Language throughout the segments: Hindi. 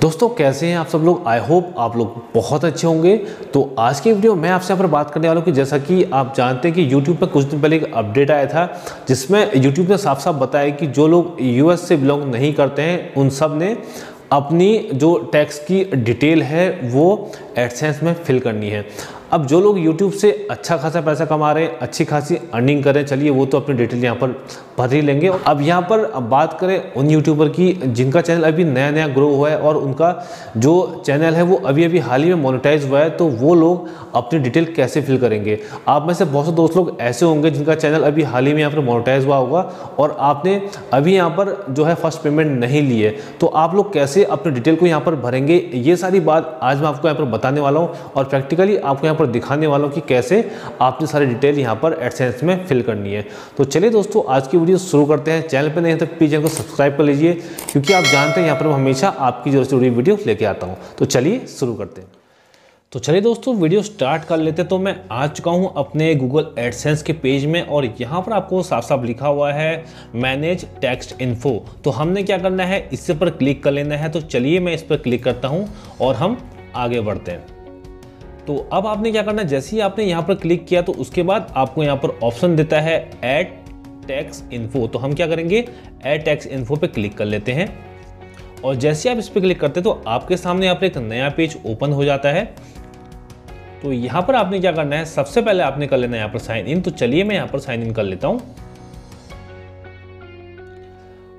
दोस्तों, कैसे हैं आप सब लोग? आई होप आप लोग बहुत अच्छे होंगे। तो आज की वीडियो मैं आपसे यहाँ पर बात करने वाला हूँ कि जैसा कि आप जानते हैं कि YouTube पर कुछ दिन पहले एक अपडेट आया था, जिसमें YouTube ने साफ़ साफ़ बताया कि जो लोग यूएस से बिलोंग नहीं करते हैं, उन सबने अपनी जो टैक्स की डिटेल है, वो एडसेंस में फिल करनी है। अब जो लोग YouTube से अच्छा खासा पैसा कमा रहे हैं, अच्छी खासी अर्निंग कर रहे हैं चलिए वो तो अपनी डिटेल यहाँ पर भर ही लेंगे। अब यहाँ पर बात करें उन यूट्यूबर की जिनका चैनल अभी नया नया ग्रो हुआ है और उनका जो चैनल है वो अभी अभी हाल ही में मोनेटाइज हुआ है तो वो लोग अपनी डिटेल कैसे फिल करेंगे? आप में से बहुत से दोस्त लोग ऐसे होंगे जिनका चैनल अभी हाल ही में यहाँ पर मोनेटाइज हुआ होगा और आपने अभी यहाँ पर जो है फ़र्स्ट पेमेंट नहीं ली है। तो आप लोग कैसे अपनी डिटेल को यहाँ पर भरेंगे? ये सारी बात आज मैं आपको यहाँ पर बताने वाला हूँ और प्रैक्टिकली आपको यहाँ पर दिखाने वाला हूँ कि कैसे आपने सारी डिटेल यहाँ पर एडसेंस में फिल करनी है। तो चलिए दोस्तों, आज की वीडियो शुरू करते हैं। चैनल पर नहीं तो प्लीज़ चैनल को सब्सक्राइब कर लीजिए, क्योंकि आप जानते हैं यहाँ पर मैं हमेशा आपकी ज़रूरत से जुड़ी वीडियो लेके आता हूँ। तो चलिए शुरू करते हैं। तो चलिए दोस्तों, वीडियो स्टार्ट कर लेते तो मैं आ चुका हूँ अपने गूगल एडसेंस के पेज में, और यहाँ पर आपको साफ़ साफ़ लिखा हुआ है मैनेज टेक्स्ट इन्फो तो हमने क्या करना है इससे पर क्लिक कर लेना है। तो चलिए मैं इस पर क्लिक करता हूँ, और हम आगे बढ़ते हैं। तो अब आपने क्या करना है? जैसे ही आपने यहाँ पर क्लिक किया तो उसके बाद आपको यहाँ पर ऑप्शन देता है एड टैक्स इन्फो तो हम क्या करेंगे? एड टैक्स इन्फो पे क्लिक कर लेते हैं। और जैसे आप इस पर क्लिक करते हैं तो आपके सामने यहाँ पर एक नया पेज ओपन हो जाता है। तो यहाँ पर आपने क्या करना है? सबसे पहले आपने कर लेना है यहाँ पर साइन इन तो चलिए मैं यहाँ पर साइन इन कर लेता हूँ।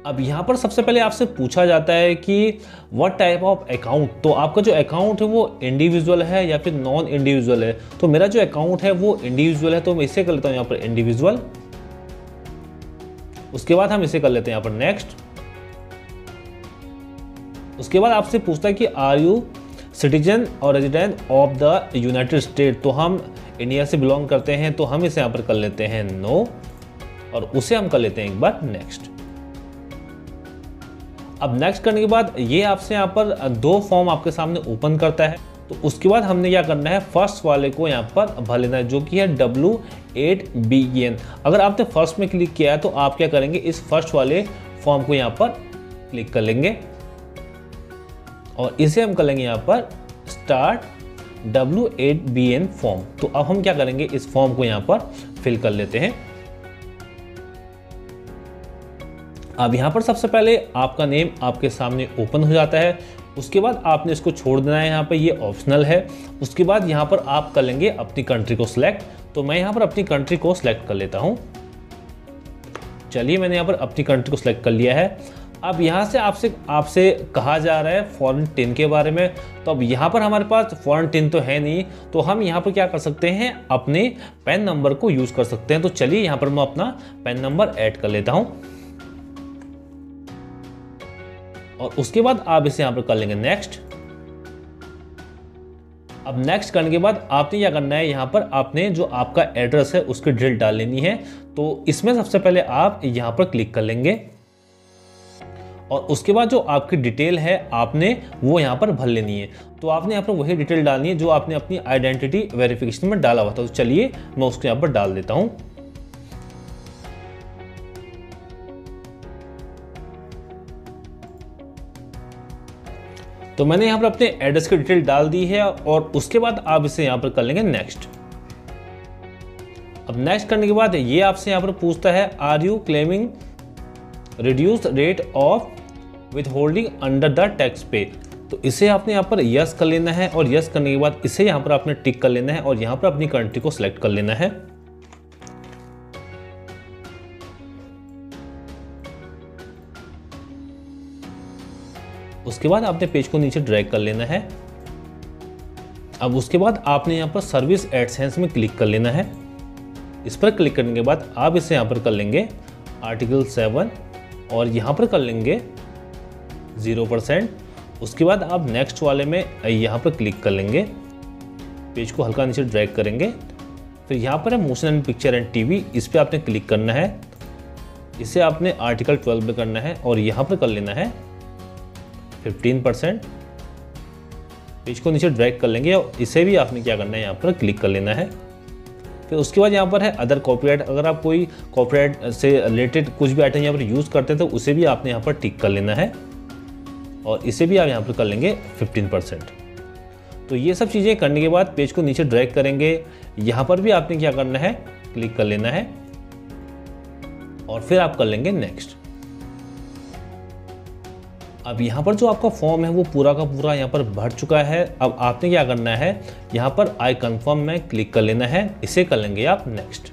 अब यहाँ पर सबसे पहले आपसे पूछा जाता है कि व्हाट टाइप ऑफ़ अकाउंट तो आपका जो अकाउंट है वो इंडिविजुअल है या फिर नॉन इंडिविजुअल है? तो मेरा जो अकाउंट है वो इंडिविजुअल है तो मैं इसे कर लेता हूँ यहाँ पर इंडिविजुअल उसके बाद हम इसे कर लेते हैं यहाँ पर नेक्स्ट उसके बाद आपसे पूछता है कि आर यू सिटीजन और resident of the United State तो हम इंडिया से बिलोंग करते हैं तो हम इसे यहाँ पर कर लेते हैं नो no, और उसे हम कर लेते हैं एक बार नेक्स्ट अब नेक्स्ट करने के बाद ये आपसे यहाँ पर दो फॉर्म आपके सामने ओपन करता है। तो उसके बाद हमने क्या करना है फ़र्स्ट वाले को यहाँ पर भर लेना है, जो कि है डब्ल्यू एट बी एन अगर आपने फ़र्स्ट में क्लिक किया है तो आप क्या करेंगे, इस फ़र्स्ट वाले फॉर्म को यहाँ पर क्लिक कर लेंगे। और इसे हम कर लेंगे यहाँ पर start W eight B N form तो अब हम क्या करेंगे, इस फॉर्म को यहाँ पर फिल कर लेते हैं। अब यहाँ पर सबसे पहले आपका नेम आपके सामने ओपन हो जाता है। उसके बाद आपने इसको छोड़ देना है यहाँ पर ये ऑप्शनल है। उसके बाद यहाँ पर आप कर लेंगे अपनी कंट्री को सिलेक्ट तो मैं यहाँ पर अपनी कंट्री को सिलेक्ट कर लेता हूँ। चलिए, मैंने यहाँ पर अपनी कंट्री को सिलेक्ट कर लिया है। अब यहाँ से आपसे आपसे कहा जा रहा है फॉरन टेन के बारे में। तो अब यहाँ पर हमारे पास फॉरन टेन तो है नहीं। तो हम यहाँ पर क्या कर सकते हैं, अपने पेन नंबर को यूज़ कर सकते हैं। तो चलिए, यहाँ पर मैं अपना पेन नंबर ऐड कर लेता हूँ। और उसके बाद आप इसे यहाँ पर कर लेंगे नेक्स्ट अब नेक्स्ट करने के बाद आपने क्या करना है, यहाँ पर आपने जो आपका एड्रेस है, उसकी डिटेल डाल लेनी है। तो इसमें सबसे पहले आप यहाँ पर क्लिक कर लेंगे। और उसके बाद जो आपकी डिटेल है, आपने वो यहाँ पर भर लेनी है। तो आपने यहाँ पर वही डिटेल डालनी है जो आपने अपनी आइडेंटिटी वेरिफिकेशन में डाला हुआ था। तो चलिए मैं उसको यहाँ पर डाल देता हूँ। तो मैंने यहाँ पर अपने एड्रेस की डिटेल डाल दी है और उसके बाद आप इसे यहाँ पर कर लेंगे नेक्स्ट अब नेक्स्ट करने के बाद ये आपसे यहाँ पर पूछता है are you claiming reduce rate of withholding under the tax पे तो इसे आपने यहाँ पर यस कर लेना है और यस करने के बाद इसे यहाँ पर आपने टिक कर लेना है और यहाँ पर अपनी कंट्री को सिलेक्ट कर लेना है। उसके बाद आपने पेज को नीचे ड्रैग कर लेना है। अब उसके बाद आपने यहाँ पर सर्विस एडसेंस में क्लिक कर लेना है। इस पर क्लिक करने के बाद आप इसे यहाँ पर कर लेंगे आर्टिकल सेवन और यहाँ पर कर लेंगे ज़ीरो परसेंट उसके बाद आप नेक्स्ट वाले में यहाँ पर क्लिक कर लेंगे। पेज को हल्का नीचे ड्रैग करेंगे। फिर यहाँ पर है motion and picture and TV इस पर आपने क्लिक करना है। इसे आपने आर्टिकल ट्वेल्व में करना है और यहाँ पर कर लेना है। फिफ्टीन परसेंट पेज को नीचे ड्रैग कर लेंगे और इसे भी आपने क्या करना है, यहाँ पर क्लिक कर लेना है। फिर उसके बाद यहाँ पर है अदर कॉपीराइट अगर आप कोई कॉपीराइट से रिलेटेड कुछ भी आइटम यहाँ पर यूज़ करते हैं तो उसे भी आपने यहाँ पर टिक कर लेना है। और इसे भी आप यहाँ पर कर लेंगे 15 परसेंट तो ये सब चीज़ें करने के बाद पेज को नीचे ड्रैग करेंगे। यहाँ पर भी आपने क्या करना है क्लिक कर लेना है। और फिर आप कर लेंगे नेक्स्ट अब यहाँ पर जो आपका फॉर्म है, वो पूरा का पूरा यहाँ पर भर चुका है। अब आपने क्या करना है, यहाँ पर आई कन्फर्म में क्लिक कर लेना है। इसे कर लेंगे आप नेक्स्ट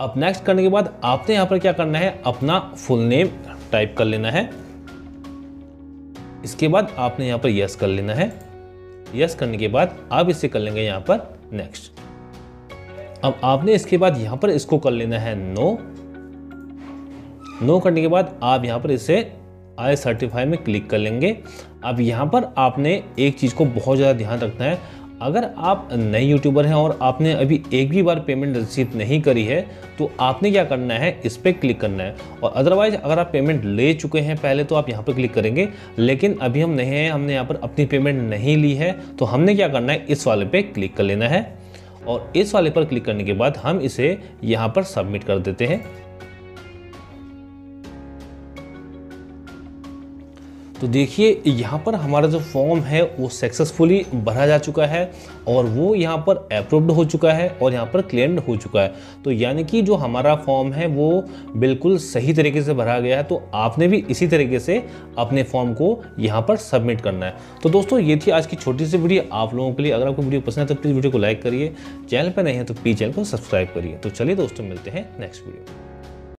अब नेक्स्ट करने के बाद आपने यहाँ पर क्या करना है, अपना फुल नेम टाइप कर लेना है। इसके बाद आपने यहाँ पर यस कर लेना है। यस करने के बाद आप इसे कर लेंगे यहाँ पर नेक्स्ट अब आपने इसके बाद यहाँ पर इसको कर लेना है नो नो करने के बाद आप यहाँ पर इसे आई सर्टिफाई में क्लिक कर लेंगे। अब यहाँ पर आपने एक चीज़ को बहुत ज़्यादा ध्यान रखना है। अगर आप नए यूट्यूबर हैं और आपने अभी एक भी बार पेमेंट रिसीव नहीं करी है तो आपने क्या करना है? इस पर क्लिक करना है। और अदरवाइज़ अगर आप पेमेंट ले चुके हैं पहले तो आप यहाँ पर क्लिक करेंगे। लेकिन अभी हम नहीं हैं, हमने यहाँ पर अपनी पेमेंट नहीं ली है तो हमने क्या करना है? इस वाले पे क्लिक कर लेना है। और इस वाले पर क्लिक करने के बाद हम इसे यहाँ पर सबमिट कर देते हैं। तो देखिए, यहाँ पर हमारा जो फॉर्म है, वो सक्सेसफुली भरा जा चुका है और वो यहाँ पर अप्रूव्ड हो चुका है और यहाँ पर क्लेम्ड हो चुका है। तो यानी कि जो हमारा फॉर्म है, वो बिल्कुल सही तरीके से भरा गया है। तो आपने भी इसी तरीके से अपने फॉर्म को यहाँ पर सबमिट करना है। तो दोस्तों, ये थी आज की छोटी सी वीडियो। आप लोगों के लिए अगर आपको वीडियो पसंद है तो प्लीज़ वीडियो को लाइक करिए। चैनल पर नहीं है तो प्लीज़ चैनल को सब्सक्राइब करिए। तो चलिए दोस्तों, मिलते हैं नेक्स्ट वीडियो